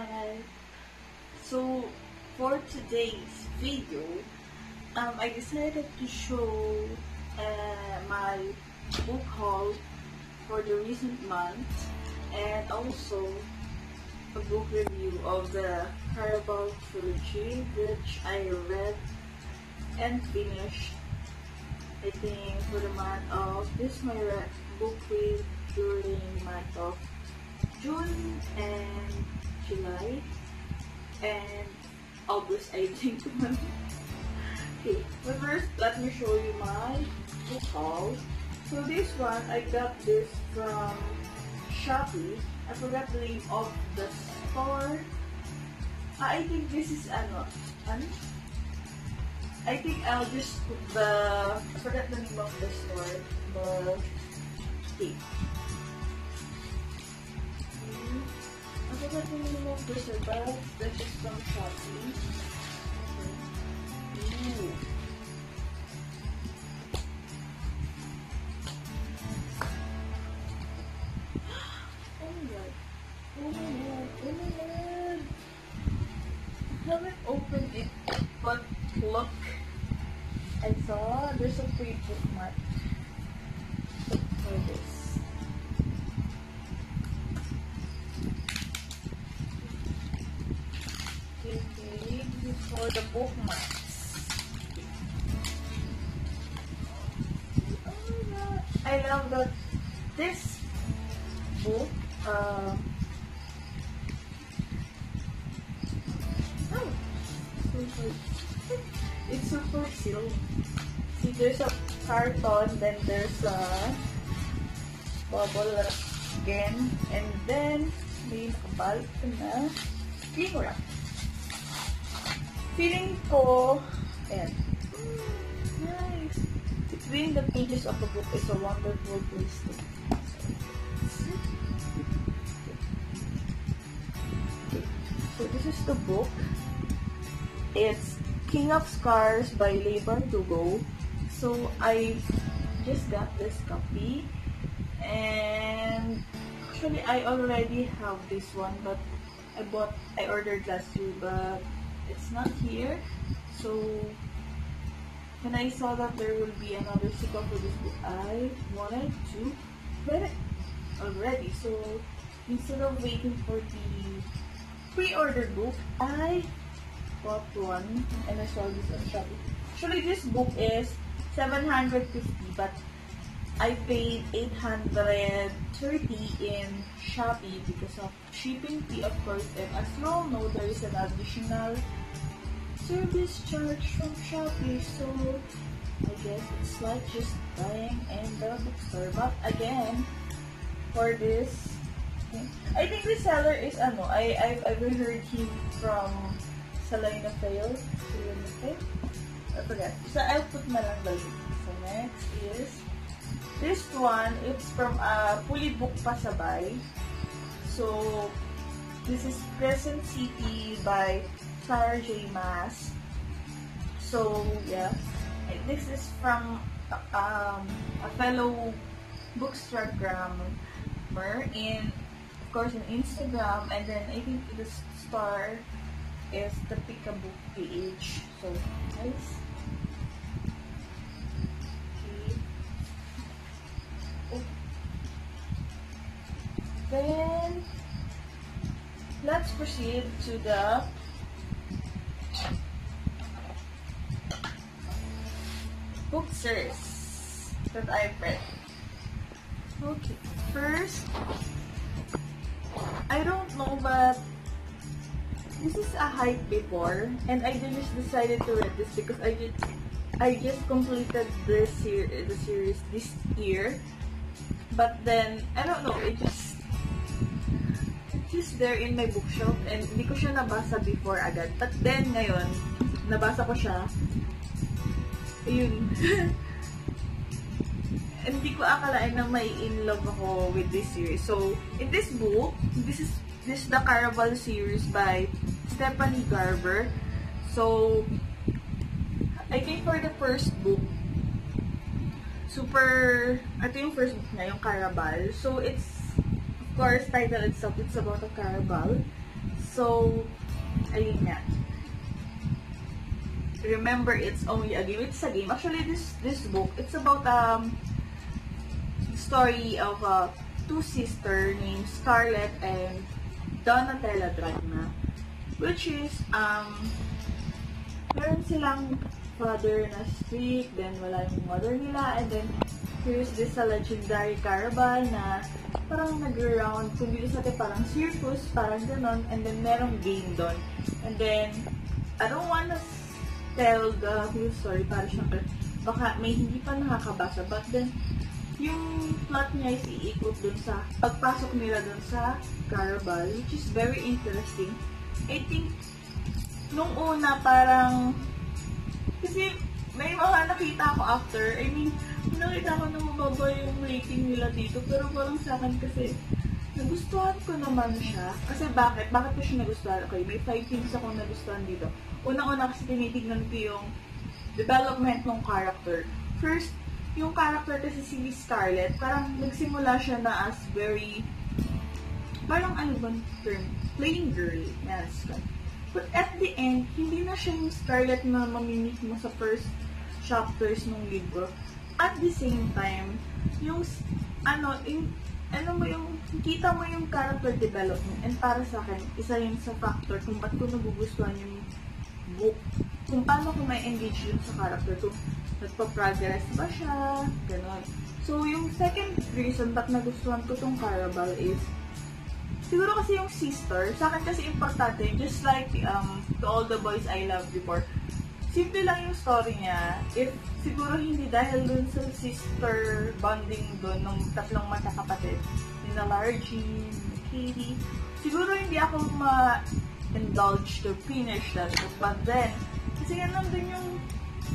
channel. So, for today's video, um, I decided to show uh, my book haul for the recent month and also a book review of the Carabao trilogy which I read and finished I think for the month of this my book read during month of June and July and August I think. Okay but first let me show you my book haul. So this one I got this from Shopee. I forgot the name of the store. Ah, I think this is ano ano? I think I'll just put the I forgot the name of the store the okay Oh my god. Oh my god. Oh my god. Haven't opened it, but look. I saw there's a free bookmark for this. Bookmarks. I love that this book uh, oh, it's super sealed. See, there's a carton, then there's a bubble again, and then may nakabalik na screen wrap. Feeling ko, ayan, nice. Between the pages of the book is a wonderful place to So this is the book. It's King of Scars by Leigh Bardugo. So I just got this copy and actually I already have this one but I bought I ordered last year but it's not here. So when I saw that there will be another sequel for this book, I wanted to get it already. So instead of waiting for the pre-order book, I bought one and I saw this on Shopee. Actually, this book is 750 but I paid 830 in Shopee because of shipping fee of course and as you all know there is an additional service charge from Shopee so I guess it's like just buying in the bookstore but again for this I think the seller is ano, I I've, I've heard him from Salina Fail. Salina Fail? I forgot. So I'll put na lang. So next is this one. It's from uh, Fully Book Pasabay. So this is Crescent City by Sarah J. Maas. So yeah, this is from um, a fellow bookstagrammer in of course on Instagram and then I think the star is the Picabook PH. So guys. Okay. Oh. Then let's proceed to the series that I've read. Okay, first I don't know, but this is a hype before, and I just decided to read this because I did, I just completed the ser the series this year, but then I don't know, it just it's just there in my bookshop, and hindi ko siya nabasa before agad. But then ngayon, nabasa ko siya. Ayun. hindi ko akalain na may in love ako with this series. So, in this book, this is this is the Caraval series by Stephanie Garber. So, I think for the first book, super, ito yung first book niya, yung Caraval. So, it's, of course, title itself, it's about a Caraval. So, ayun nga. Remember, it's only a game. It's a game. Actually, this this book, it's about um story of uh, two sister named Scarlett and Donatella Dragna. Which is, um, meron silang father na strict, then wala yung mother nila, and then here's this a legendary caravan na parang nag-round, kung dito sa parang circus, parang ganon, and then merong game doon. And then, I don't wanna tell the whole story para syempre, baka may hindi pa nakakabasa, but then, yung plot niya is iikot dun sa pagpasok nila dun sa Caraval, which is very interesting. I think, nung una parang, kasi may mga nakita ko after, I mean, nakita ko na mababa yung rating nila dito, pero parang sa akin kasi, nagustuhan ko naman siya. Kasi bakit? Bakit ko siya nagustuhan? Okay, may five things ako nagustuhan dito. Unang-una kasi tinitignan ko yung development ng character. First, yung character kasi si Miss Scarlett, parang nagsimula siya na as very, parang ano ba term? Plain girl. Yes. But at the end, hindi na siya yung Scarlett na mamimit mo sa first chapters ng libro. At the same time, yung, ano, yung, ano mo yung, kita mo yung character development. And para sa akin, isa yun sa factor kung ba't ko nagugustuhan yung book. Kung paano ko may engage yun sa character. Kung nagpa-progress ba siya, gano'n. So, yung second reason ba't nagustuhan ko tong Caraval is, siguro kasi yung sister, sa akin kasi importante, just like um, to all the boys I loved before, simple lang yung story niya. If siguro hindi dahil dun sa sister bonding dun ng tatlong magkakapatid, ni Margie, ni Katie, siguro hindi ako ma-indulge to finish that book. But then, kasi yan nandun yung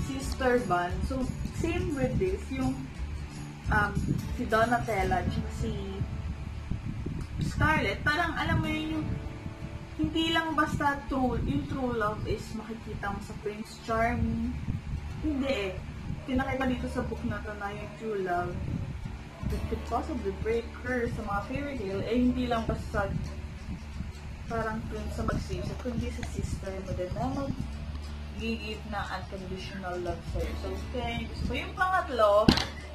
sister bond. So, same with this, yung um, si Donatella at si Scarlett, parang alam mo yun yung hindi lang basta true, yung true love is makikita mo sa Prince Charming. Hindi eh. Pinakita dito sa book na to na yung true love that could possibly break her sa mga fairy tale, eh hindi lang basta parang dun sa magsisa, kundi sa sister mo din na mag give na unconditional love sa'yo. So, okay. So, yung pangatlo,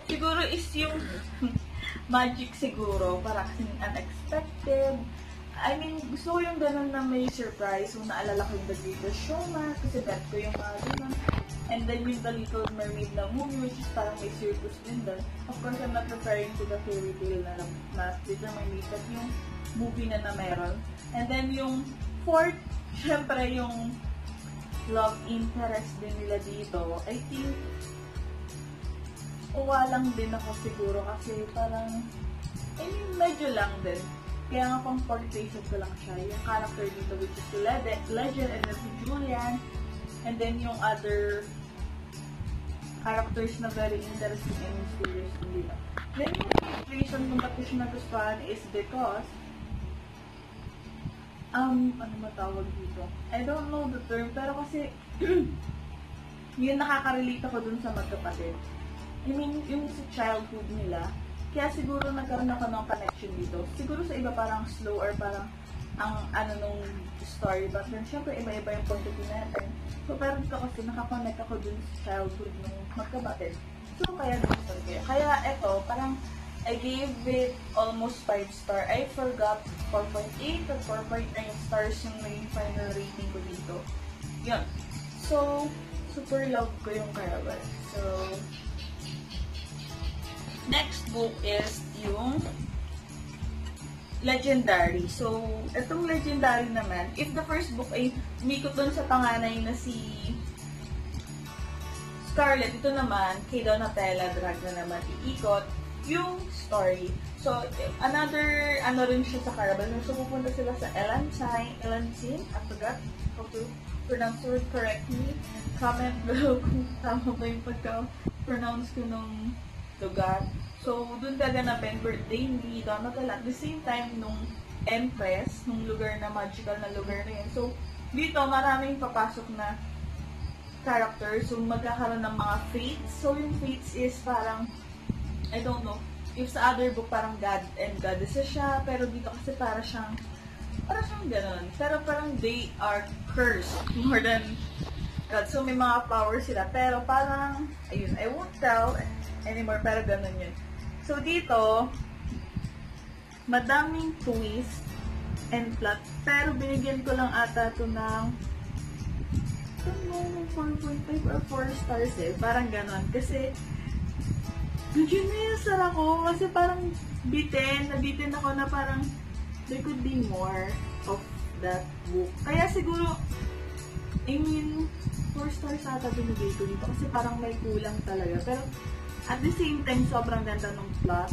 siguro is yung magic siguro, para kasing unexpected. I mean, gusto ko yung ganun na may surprise. So, naalala ko yung The Greatest Showman, kasi bet ko yung mga ganun. And then yung The Little Mermaid na movie, which is parang may circus din doon. Of course, I'm not referring to the fairy tale na, na Little Mermaid, but yung movie na na meron. And then yung fourth, syempre yung love interest din nila dito. I think, uwa lang din ako siguro kasi parang, I mean, medyo lang din. Kaya nga pang portrait ko lang siya. Yung character dito which is Legend, and then si Julian. And then yung other characters na very interesting and mysterious dito. Then yung reason kung bakit siya nagustuhan is because um, ano matawag dito? I don't know the term, pero kasi yun nakaka-relate ako dun sa magkapatid. I mean, yung sa childhood nila, kaya siguro nagkaroon ako ng connection dito. Siguro sa iba parang slow or parang ang ano nung story. But then, syempre, iba-iba yung point of view natin. So, pero dito kasi nakakonect ako dun sa childhood ng magkapatid. So, kaya gusto ko. Kaya, eto, parang I gave it almost 5 star. I forgot 4.8 or 4.9 stars yung naging final rating ko dito. Yun. So, super love ko yung Caravan. So, next book is yung Legendary. So, itong Legendary naman, if the first book ay umikot dun sa panganay na si Scarlett, ito naman, kay Donatella Drag na naman iikot yung story. So, another, ano rin siya sa Caravan. So, pupunta sila sa Elancine, Elancine, I forgot how to pronounce word correctly. Comment below kung tama ba yung pagka-pronounce ko ng lugar. So, dun gaganapin birthday ni Donatella at the same time nung Empress, nung lugar na magical na lugar na yun. So, dito maraming papasok na characters. So, magkakaroon ng mga fates. So, yung fates is parang, I don't know, if sa other book parang God and Goddesses siya, pero dito kasi para siyang Parang siyang ganun. Pero parang they are cursed more than God. So, may mga powers sila. Pero parang, ayun, I won't tell anymore. Pero ganun yun. So, dito, madaming twist and plot. Pero binigyan ko lang ata to ng ano, 4.5 or 4 stars eh. Parang ganon. Kasi, medyo nayasar ako. Kasi parang bitin. Nabitin ako na parang there could be more of that book. Kaya siguro, I mean, 4 stars ata binigay ko dito. Kasi parang may kulang talaga. Pero, at the same time, sobrang ganda ng plot.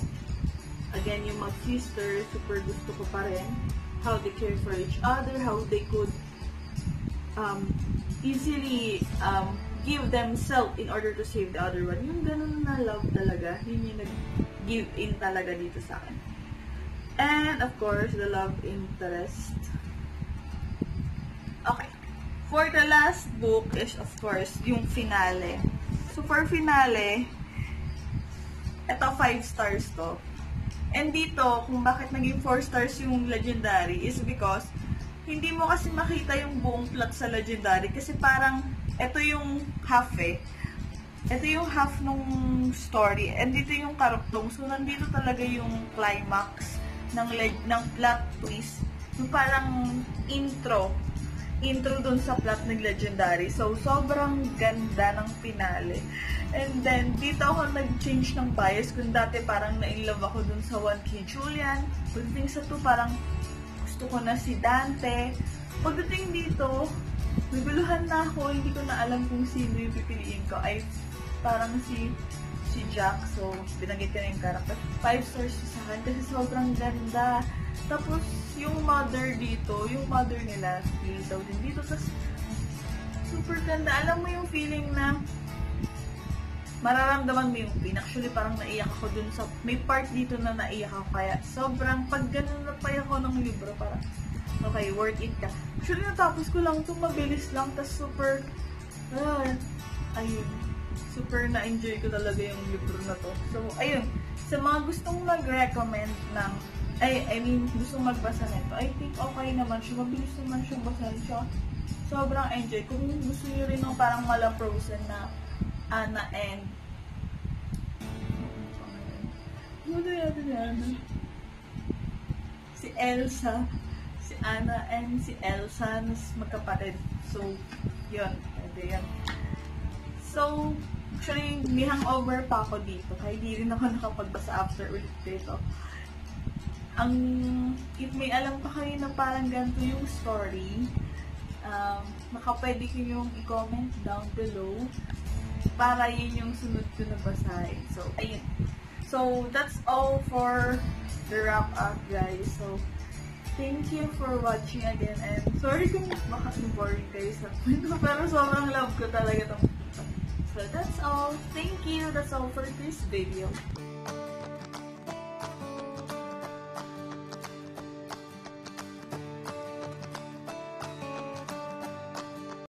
Again, yung mag-sister, super gusto ko pa rin. How they care for each other, how they could um, easily um, give themselves in order to save the other one. Yung ganun na love talaga, yun yung nag-give in talaga dito sa akin. And, of course, the love interest. Okay. For the last book is, of course, yung finale. So, for finale, ito 5 stars to. And dito, kung bakit naging 4 stars yung Legendary is because hindi mo kasi makita yung buong plot sa Legendary kasi parang ito yung half eh. Ito yung half nung story and dito yung karugtong. So, nandito talaga yung climax ng, leg- ng plot twist. Yung parang intro intro dun sa plot ng Legendary. So, sobrang ganda ng finale. And then, dito ako nag-change ng bias. Kung dati parang na-inlove ako dun sa 1K Julian. Pagdating sa 2, parang gusto ko na si Dante. Pagdating dito, naguluhan na ako. Hindi ko na alam kung sino yung pipiliin ko. Ay, parang si si Jack. So, binanggit ko na yung character. 5 stars sa akin kasi sobrang ganda. Tapos, yung mother dito, yung mother nila, feel daw din dito. Tapos, super ganda. Alam mo yung feeling na mararamdaman mo yung pain. Actually, parang naiyak ako dun sa, may part dito na naiyak ako. Kaya, sobrang, pag ganun na pa ako ng libro, parang, okay, worth it ka. Actually, natapos ko lang ito, mabilis lang. Tapos, super, ah, ayun, super na-enjoy ko talaga yung libro na to. So, ayun, sa mga gustong mag-recommend ng ay, I mean, gusto magbasa nito, I think okay naman siya. Mabilis naman siyang basahin siya. Sobrang enjoy. Kung gusto niyo rin ng parang malaprosen na Anna and ano yata ni Anna? Si Elsa. Anna and si Elsa nas magkapatid. So, yun. Pwede yun. So, actually, may hangover pa ako dito. Kaya di rin ako nakapagbasa after ulit dito ang if may alam pa kayo na parang ganito yung story, um, nakapwede ko yung i-comment down below para yun yung sunod ko na basahin. So, ayun. So, that's all for the wrap up, guys. So, thank you for watching again. And sorry kung baka boring kayo sa kwento, pero sobrang love ko talaga itong So, that's all. Thank you. That's all for this video.